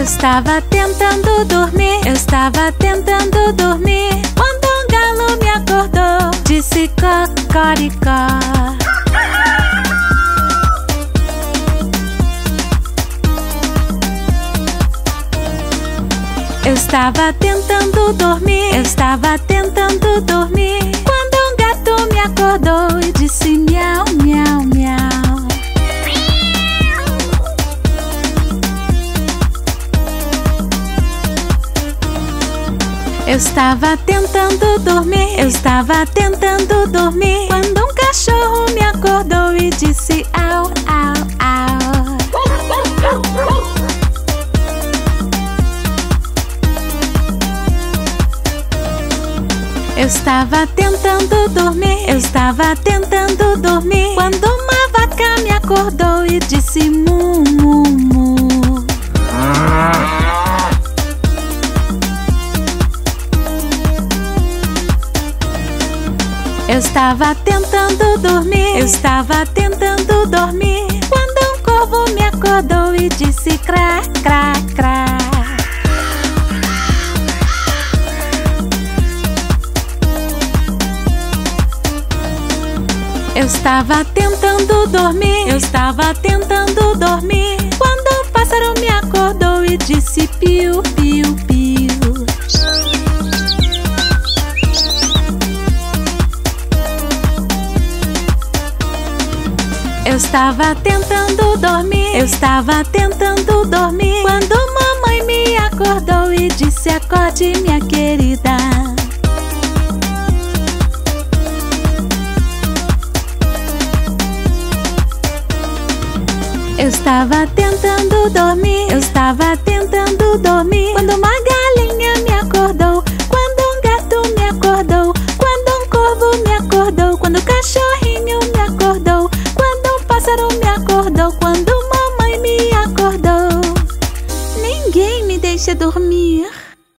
Eu estava tentando dormir, eu estava tentando dormir. Quando um galo me acordou, disse cocoricó. Eu estava tentando dormir, eu estava tentando dormir. Quando um gato me acordou e disse miau, miau, Eu estava tentando dormir, eu estava tentando dormir Quando um cachorro me acordou e disse au, au, au. Eu estava tentando dormir, eu estava tentando dormir Quando uma vaca me acordou e disse mu, mu, mu Eu estava tentando dormir, eu estava tentando dormir. Quando um corvo me acordou e disse crá, crá, crá. Eu estava tentando dormir, eu estava tentando dormir Eu estava tentando dormir, eu estava tentando dormir. Quando mamãe me acordou e disse acorde minha querida. Eu estava tentando dormir, eu deixa dormir